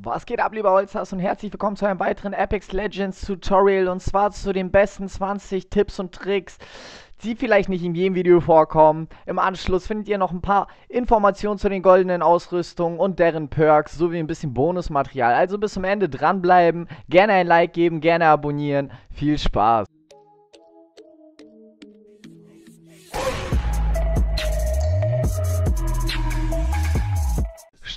Was geht ab, lieber Holzhaus und herzlich willkommen zu einem weiteren Apex Legends Tutorial und zwar zu den besten 20 Tipps und Tricks, die vielleicht nicht in jedem Video vorkommen. Im Anschluss findet ihr noch ein paar Informationen zu den goldenen Ausrüstungen und deren Perks sowie ein bisschen Bonusmaterial. Also bis zum Ende dranbleiben, gerne ein Like geben, gerne abonnieren. Viel Spaß!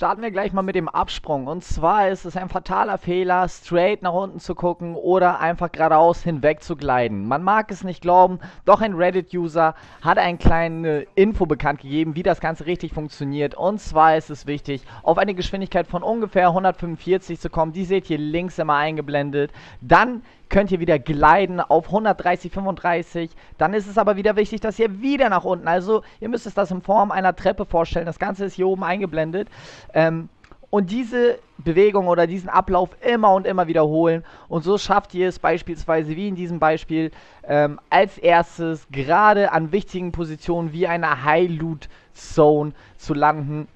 Starten wir gleich mal mit dem Absprung. Und zwar ist es ein fataler Fehler, straight nach unten zu gucken oder einfach geradeaus hinweg zu gleiten. Man mag es nicht glauben, doch ein Reddit-User hat eine kleine Info bekannt gegeben, wie das Ganze richtig funktioniert. Und zwar ist es wichtig, auf eine Geschwindigkeit von ungefähr 145 zu kommen. Die seht ihr links immer eingeblendet. Dann könnt ihr wieder gleiten auf 130, 35. Dann ist es aber wieder wichtig, dass ihr wieder nach unten, also ihr müsst es das in Form einer Treppe vorstellen. Das Ganze ist hier oben eingeblendet. Ähm, und diese Bewegung oder diesen Ablauf immer und immer wiederholen. Und so schafft ihr es beispielsweise, wie in diesem Beispiel, ähm, als erstes gerade an wichtigen Positionen wie einer High-Loot-Zone zu landen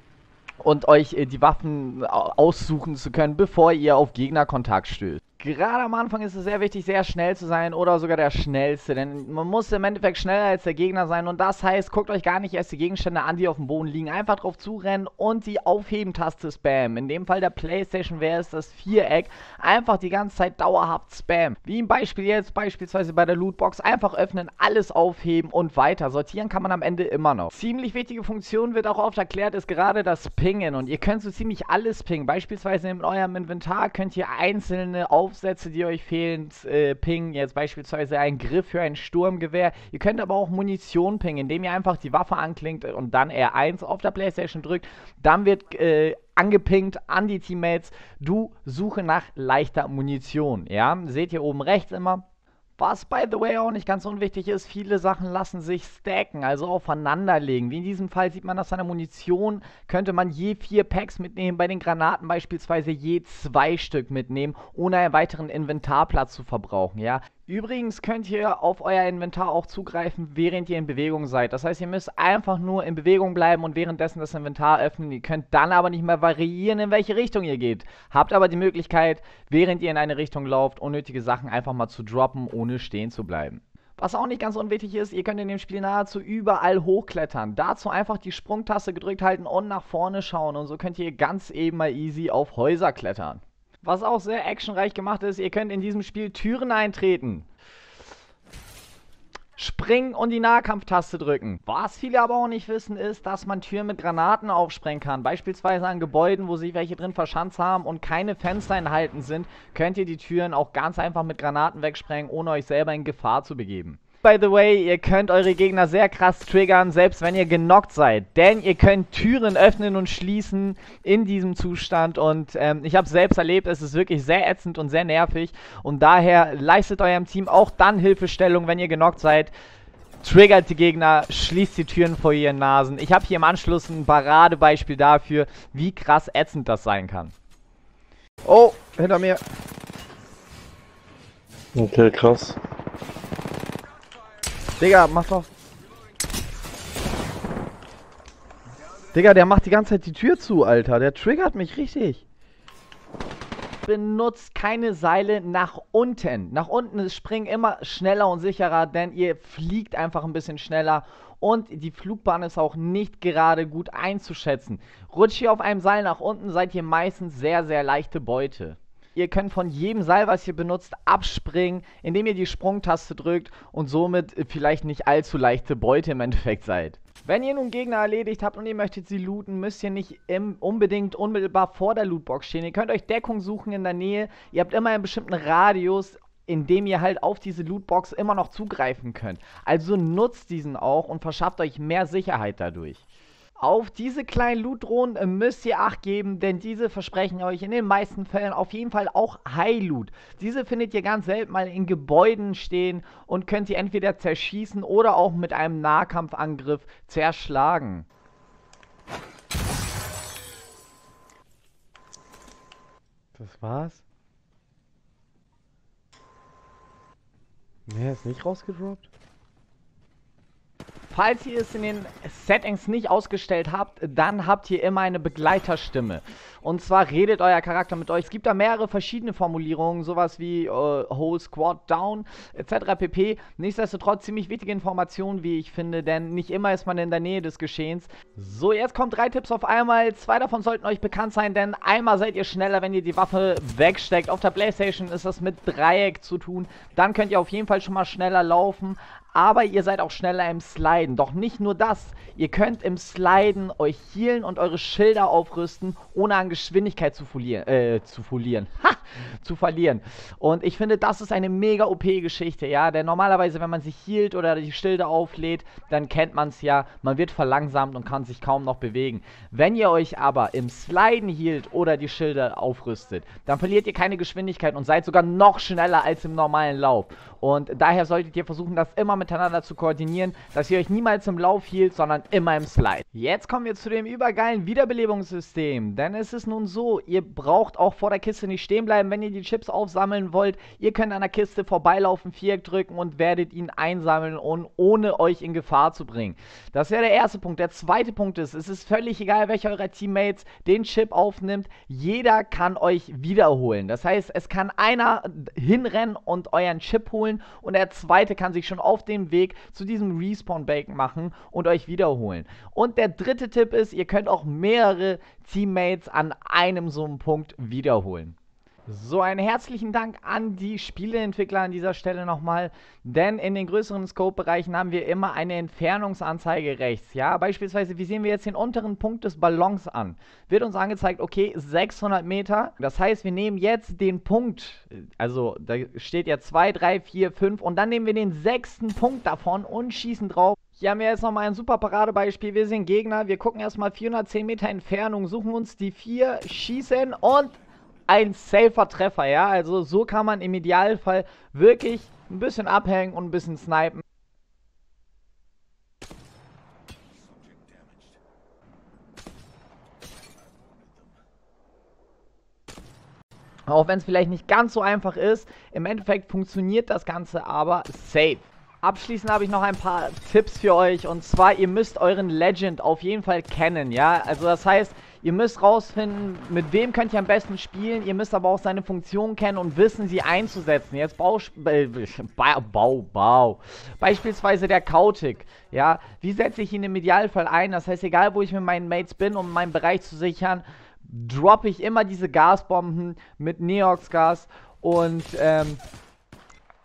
und euch äh, die Waffen aussuchen zu können, bevor ihr auf Gegnerkontakt stößt gerade am Anfang ist es sehr wichtig, sehr schnell zu sein oder sogar der schnellste, denn man muss im Endeffekt schneller als der Gegner sein und das heißt, guckt euch gar nicht erst die Gegenstände an, die auf dem Boden liegen, einfach drauf zurennen und die Aufheben-Taste spammen. In dem Fall der Playstation wäre es das Viereck, einfach die ganze Zeit dauerhaft spammen. Wie im Beispiel jetzt beispielsweise bei der Lootbox, einfach öffnen, alles aufheben und weiter. Sortieren kann man am Ende immer noch. Ziemlich wichtige Funktion wird auch oft erklärt, ist gerade das Pingen und ihr könnt so ziemlich alles pingen. Beispielsweise in eurem Inventar könnt ihr einzelne auf Aufsätze, die euch fehlen, äh, pingen. Jetzt beispielsweise ein Griff für ein Sturmgewehr. Ihr könnt aber auch Munition pingen, indem ihr einfach die Waffe anklingt und dann R1 auf der Playstation drückt. Dann wird äh, angepinkt an die Teammates. Du suche nach leichter Munition. Ja, seht ihr oben rechts immer. Was, by the way, auch nicht ganz unwichtig ist, viele Sachen lassen sich stacken, also aufeinanderlegen. Wie in diesem Fall sieht man das an der Munition, könnte man je vier Packs mitnehmen, bei den Granaten beispielsweise je zwei Stück mitnehmen, ohne einen weiteren Inventarplatz zu verbrauchen, ja. Übrigens könnt ihr auf euer Inventar auch zugreifen, während ihr in Bewegung seid. Das heißt, ihr müsst einfach nur in Bewegung bleiben und währenddessen das Inventar öffnen. Ihr könnt dann aber nicht mehr variieren, in welche Richtung ihr geht. Habt aber die Möglichkeit, während ihr in eine Richtung lauft, unnötige Sachen einfach mal zu droppen, ohne stehen zu bleiben. Was auch nicht ganz unwichtig ist, ihr könnt in dem Spiel nahezu überall hochklettern. Dazu einfach die Sprungtaste gedrückt halten und nach vorne schauen und so könnt ihr ganz eben mal easy auf Häuser klettern. Was auch sehr actionreich gemacht ist, ihr könnt in diesem Spiel Türen eintreten. Springen und die Nahkampftaste drücken. Was viele aber auch nicht wissen, ist, dass man Türen mit Granaten aufsprengen kann. Beispielsweise an Gebäuden, wo sich welche drin verschanzt haben und keine Fenster enthalten sind, könnt ihr die Türen auch ganz einfach mit Granaten wegsprengen, ohne euch selber in Gefahr zu begeben by the way, ihr könnt eure Gegner sehr krass triggern, selbst wenn ihr genockt seid. Denn ihr könnt Türen öffnen und schließen in diesem Zustand. Und ähm, ich habe es selbst erlebt, es ist wirklich sehr ätzend und sehr nervig. Und daher leistet eurem Team auch dann Hilfestellung, wenn ihr genockt seid. Triggert die Gegner, schließt die Türen vor ihren Nasen. Ich habe hier im Anschluss ein Paradebeispiel dafür, wie krass ätzend das sein kann. Oh, hinter mir. Okay, krass. Digga, mach doch. Digga, der macht die ganze Zeit die Tür zu, Alter. Der triggert mich richtig. Benutzt keine Seile nach unten. Nach unten springen immer schneller und sicherer, denn ihr fliegt einfach ein bisschen schneller und die Flugbahn ist auch nicht gerade gut einzuschätzen. Rutscht ihr auf einem Seil nach unten, seid ihr meistens sehr, sehr leichte Beute. Ihr könnt von jedem Seil, was ihr benutzt, abspringen, indem ihr die Sprungtaste drückt und somit vielleicht nicht allzu leichte Beute im Endeffekt seid. Wenn ihr nun Gegner erledigt habt und ihr möchtet sie looten, müsst ihr nicht im, unbedingt unmittelbar vor der Lootbox stehen. Ihr könnt euch Deckung suchen in der Nähe. Ihr habt immer einen bestimmten Radius, in dem ihr halt auf diese Lootbox immer noch zugreifen könnt. Also nutzt diesen auch und verschafft euch mehr Sicherheit dadurch. Auf diese kleinen Loot-Drohnen äh, müsst ihr Acht geben, denn diese versprechen euch in den meisten Fällen auf jeden Fall auch High-Loot. Diese findet ihr ganz selten mal in Gebäuden stehen und könnt ihr entweder zerschießen oder auch mit einem Nahkampfangriff zerschlagen. Das war's? Mehr ist nicht rausgedroppt? Falls ihr es in den Settings nicht ausgestellt habt, dann habt ihr immer eine Begleiterstimme. Und zwar redet euer Charakter mit euch. Es gibt da mehrere verschiedene Formulierungen, sowas wie äh, Whole Squad Down etc. pp. Nichtsdestotrotz ziemlich wichtige Informationen, wie ich finde, denn nicht immer ist man in der Nähe des Geschehens. So, jetzt kommt drei Tipps auf einmal. Zwei davon sollten euch bekannt sein, denn einmal seid ihr schneller, wenn ihr die Waffe wegsteckt. Auf der Playstation ist das mit Dreieck zu tun. Dann könnt ihr auf jeden Fall schon mal schneller laufen aber ihr seid auch schneller im Sliden. Doch nicht nur das, ihr könnt im Sliden euch healen und eure Schilder aufrüsten, ohne an Geschwindigkeit zu verlieren. Äh, zu verlieren. Ha! Zu verlieren. Und ich finde, das ist eine mega OP-Geschichte, ja. Denn normalerweise, wenn man sich healt oder die Schilder auflädt, dann kennt man es ja, man wird verlangsamt und kann sich kaum noch bewegen. Wenn ihr euch aber im Sliden healt oder die Schilder aufrüstet, dann verliert ihr keine Geschwindigkeit und seid sogar noch schneller als im normalen Lauf. Und daher solltet ihr versuchen, das immer miteinander zu koordinieren, dass ihr euch niemals im Lauf hielt, sondern immer im Slide. Jetzt kommen wir zu dem übergeilen Wiederbelebungssystem. Denn es ist nun so, ihr braucht auch vor der Kiste nicht stehen bleiben, wenn ihr die Chips aufsammeln wollt. Ihr könnt an der Kiste vorbeilaufen, Viereck drücken und werdet ihn einsammeln, und ohne euch in Gefahr zu bringen. Das wäre der erste Punkt. Der zweite Punkt ist, es ist völlig egal, welcher eurer Teammates den Chip aufnimmt. Jeder kann euch wiederholen. Das heißt, es kann einer hinrennen und euren Chip holen und der zweite kann sich schon auf dem Weg zu diesem Respawn-Bacon machen und euch wiederholen. Und der dritte Tipp ist, ihr könnt auch mehrere Teammates an einem so einem Punkt wiederholen. So, einen herzlichen Dank an die Spieleentwickler an dieser Stelle nochmal, denn in den größeren Scope-Bereichen haben wir immer eine Entfernungsanzeige rechts, ja, beispielsweise, wie sehen wir jetzt den unteren Punkt des Ballons an? Wird uns angezeigt, okay, 600 Meter, das heißt, wir nehmen jetzt den Punkt, also da steht ja 2, 3, 4, 5 und dann nehmen wir den sechsten Punkt davon und schießen drauf. Hier haben wir jetzt nochmal ein super Paradebeispiel. Wir sehen Gegner, wir gucken erstmal 410 Meter Entfernung, suchen uns die vier, schießen und ein safer Treffer, ja. Also so kann man im Idealfall wirklich ein bisschen abhängen und ein bisschen snipen. Auch wenn es vielleicht nicht ganz so einfach ist, im Endeffekt funktioniert das Ganze aber safe. Abschließend habe ich noch ein paar Tipps für euch und zwar, ihr müsst euren Legend auf jeden Fall kennen, ja. Also das heißt, Ihr müsst rausfinden, mit wem könnt ihr am besten spielen. Ihr müsst aber auch seine Funktion kennen und wissen, sie einzusetzen. Jetzt Bau, äh, Bau, Bau. Beispielsweise der Kautik. Ja, wie setze ich ihn im Idealfall ein? Das heißt, egal wo ich mit meinen Mates bin, um meinen Bereich zu sichern, droppe ich immer diese Gasbomben mit Neox-Gas und ähm,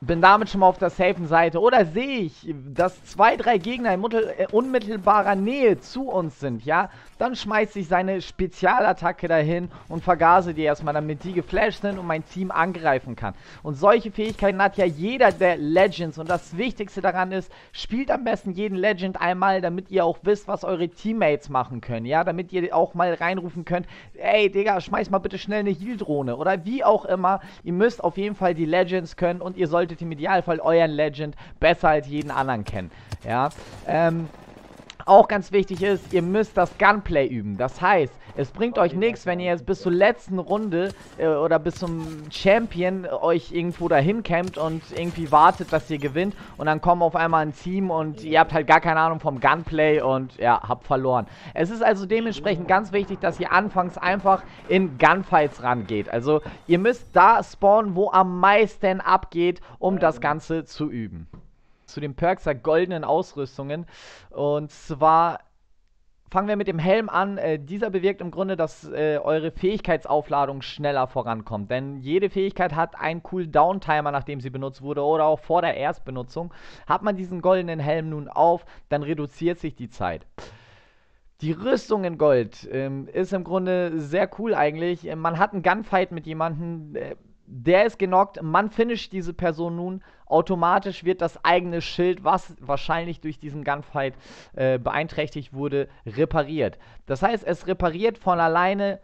bin damit schon mal auf der safen Seite. Oder sehe ich, dass zwei, drei Gegner in äh, unmittelbarer Nähe zu uns sind, ja? Dann schmeiße ich seine Spezialattacke dahin und vergase die erstmal, damit die geflasht sind und mein Team angreifen kann. Und solche Fähigkeiten hat ja jeder der Legends. Und das Wichtigste daran ist, spielt am besten jeden Legend einmal, damit ihr auch wisst, was eure Teammates machen können, ja? Damit ihr auch mal reinrufen könnt, ey, Digga, schmeiß mal bitte schnell eine Heal-Drohne. Oder wie auch immer. Ihr müsst auf jeden Fall die Legends können und ihr solltet solltet im Idealfall euren Legend besser als jeden anderen kennen. Ja, ähm, auch ganz wichtig ist, ihr müsst das Gunplay üben. Das heißt, es bringt euch nichts, wenn ihr jetzt bis zur letzten Runde äh, oder bis zum Champion euch irgendwo dahin campt und irgendwie wartet, dass ihr gewinnt und dann kommt auf einmal ein Team und ihr habt halt gar keine Ahnung vom Gunplay und ja, habt verloren. Es ist also dementsprechend ganz wichtig, dass ihr anfangs einfach in Gunfights rangeht. Also ihr müsst da spawnen, wo am meisten abgeht, um das Ganze zu üben zu den Perks der goldenen Ausrüstungen. Und zwar fangen wir mit dem Helm an. Äh, dieser bewirkt im Grunde, dass äh, eure Fähigkeitsaufladung schneller vorankommt. Denn jede Fähigkeit hat einen Cooldown-Timer, nachdem sie benutzt wurde oder auch vor der Erstbenutzung. Hat man diesen goldenen Helm nun auf, dann reduziert sich die Zeit. Die Rüstung in Gold ähm, ist im Grunde sehr cool eigentlich. Man hat einen Gunfight mit jemandem, äh, der ist genockt, man finisht diese Person nun, automatisch wird das eigene Schild, was wahrscheinlich durch diesen Gunfight äh, beeinträchtigt wurde, repariert. Das heißt, es repariert von alleine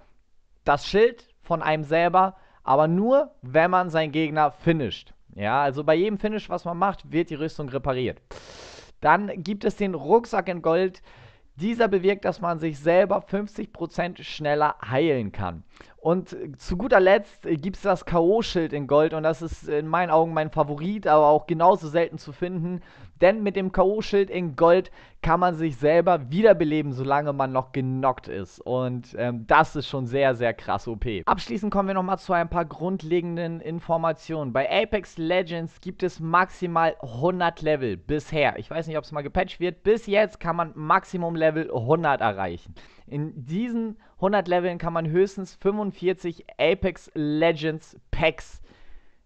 das Schild von einem selber, aber nur, wenn man seinen Gegner finisht. Ja, also bei jedem Finish, was man macht, wird die Rüstung repariert. Dann gibt es den Rucksack in Gold. Dieser bewirkt, dass man sich selber 50% schneller heilen kann. Und äh, zu guter Letzt äh, gibt es das K.O.-Schild in Gold und das ist in meinen Augen mein Favorit, aber auch genauso selten zu finden. Denn mit dem K.O.-Schild in Gold kann man sich selber wiederbeleben, solange man noch genockt ist. Und ähm, das ist schon sehr, sehr krass OP. Abschließend kommen wir nochmal zu ein paar grundlegenden Informationen. Bei Apex Legends gibt es maximal 100 Level bisher. Ich weiß nicht, ob es mal gepatcht wird. Bis jetzt kann man Maximum Level 100 erreichen. In diesen 100 Leveln kann man höchstens 45 Apex Legends Packs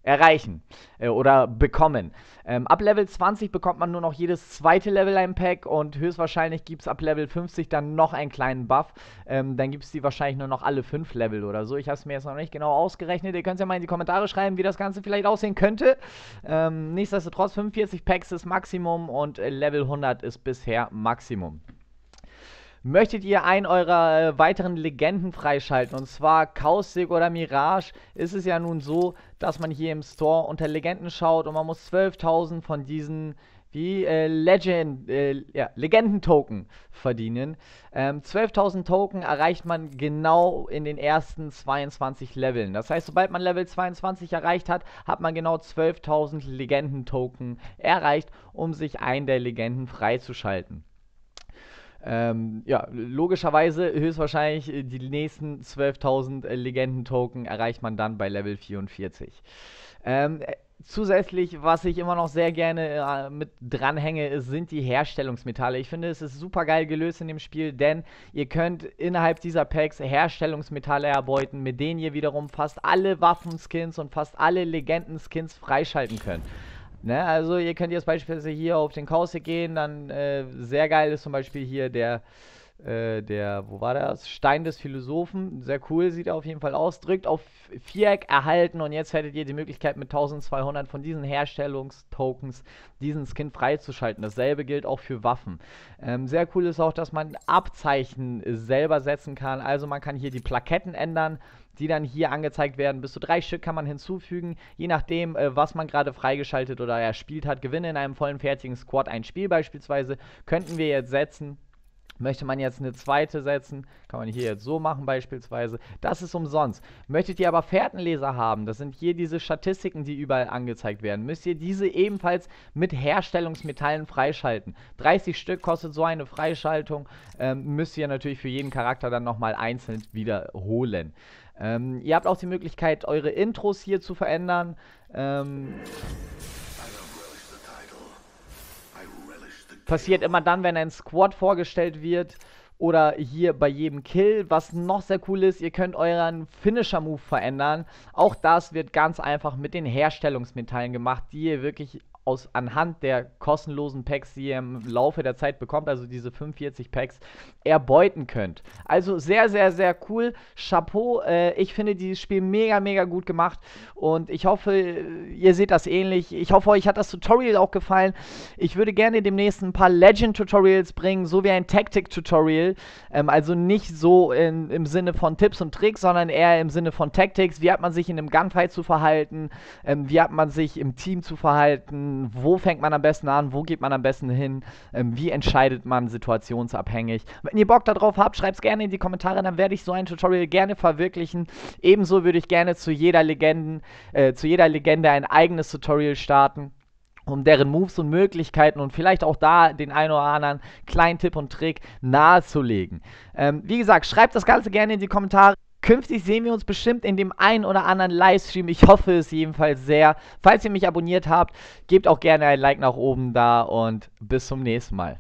erreichen äh, oder bekommen. Ähm, ab Level 20 bekommt man nur noch jedes zweite Level ein Pack und höchstwahrscheinlich gibt es ab Level 50 dann noch einen kleinen Buff. Ähm, dann gibt es die wahrscheinlich nur noch alle 5 Level oder so. Ich habe es mir jetzt noch nicht genau ausgerechnet. Ihr könnt ja mal in die Kommentare schreiben, wie das Ganze vielleicht aussehen könnte. Ähm, nichtsdestotrotz 45 Packs ist Maximum und Level 100 ist bisher Maximum. Möchtet ihr einen eurer äh, weiteren Legenden freischalten, und zwar Kaustik oder Mirage, ist es ja nun so, dass man hier im Store unter Legenden schaut und man muss 12.000 von diesen wie äh, Legend, äh, ja, Legendentoken verdienen. Ähm, 12.000 Token erreicht man genau in den ersten 22 Leveln. Das heißt, sobald man Level 22 erreicht hat, hat man genau 12.000 Legendentoken erreicht, um sich einen der Legenden freizuschalten. Ähm, ja, logischerweise höchstwahrscheinlich äh, die nächsten 12.000 äh, Legenden-Token erreicht man dann bei Level 44. Ähm, äh, zusätzlich, was ich immer noch sehr gerne äh, mit dranhänge, sind die Herstellungsmetalle. Ich finde, es ist super geil gelöst in dem Spiel, denn ihr könnt innerhalb dieser Packs Herstellungsmetalle erbeuten, mit denen ihr wiederum fast alle Waffenskins und fast alle Legenden-Skins freischalten könnt. Ne, also ihr könnt jetzt beispielsweise hier auf den Kaustik gehen, dann äh, sehr geil ist zum Beispiel hier der, äh, der, wo war das? Stein des Philosophen, sehr cool, sieht er auf jeden Fall aus, drückt auf Viereck erhalten und jetzt hättet ihr die Möglichkeit mit 1200 von diesen Herstellungstokens diesen Skin freizuschalten. Dasselbe gilt auch für Waffen. Ähm, sehr cool ist auch, dass man Abzeichen selber setzen kann, also man kann hier die Plaketten ändern, die dann hier angezeigt werden. Bis zu drei Stück kann man hinzufügen, je nachdem, äh, was man gerade freigeschaltet oder erspielt hat. Gewinne in einem vollen fertigen Squad ein Spiel beispielsweise, könnten wir jetzt setzen. Möchte man jetzt eine zweite setzen, kann man hier jetzt so machen beispielsweise. Das ist umsonst. Möchtet ihr aber Fährtenleser haben, das sind hier diese Statistiken, die überall angezeigt werden, müsst ihr diese ebenfalls mit Herstellungsmetallen freischalten. 30 Stück kostet so eine Freischaltung, ähm, müsst ihr natürlich für jeden Charakter dann nochmal einzeln wiederholen. Ähm, ihr habt auch die Möglichkeit, eure Intros hier zu verändern. Ähm, passiert immer dann, wenn ein Squad vorgestellt wird oder hier bei jedem Kill. Was noch sehr cool ist, ihr könnt euren Finisher-Move verändern. Auch das wird ganz einfach mit den Herstellungsmetallen gemacht, die ihr wirklich aus, anhand der kostenlosen Packs, die ihr im Laufe der Zeit bekommt, also diese 45 Packs, erbeuten könnt. Also sehr, sehr, sehr cool. Chapeau. Äh, ich finde dieses Spiel mega, mega gut gemacht und ich hoffe, ihr seht das ähnlich. Ich hoffe, euch hat das Tutorial auch gefallen. Ich würde gerne demnächst ein paar Legend-Tutorials bringen, so wie ein Tactic-Tutorial. Ähm, also nicht so in, im Sinne von Tipps und Tricks, sondern eher im Sinne von Tactics. Wie hat man sich in einem Gunfight zu verhalten? Ähm, wie hat man sich im Team zu verhalten? Wo fängt man am besten an, wo geht man am besten hin, ähm, wie entscheidet man situationsabhängig. Wenn ihr Bock darauf habt, schreibt es gerne in die Kommentare, dann werde ich so ein Tutorial gerne verwirklichen. Ebenso würde ich gerne zu jeder Legenden, äh, zu jeder Legende ein eigenes Tutorial starten um deren Moves und Möglichkeiten und vielleicht auch da den einen oder anderen kleinen Tipp und Trick nahezulegen. Ähm, wie gesagt, schreibt das Ganze gerne in die Kommentare. Künftig sehen wir uns bestimmt in dem einen oder anderen Livestream. Ich hoffe es jedenfalls sehr. Falls ihr mich abonniert habt, gebt auch gerne ein Like nach oben da und bis zum nächsten Mal.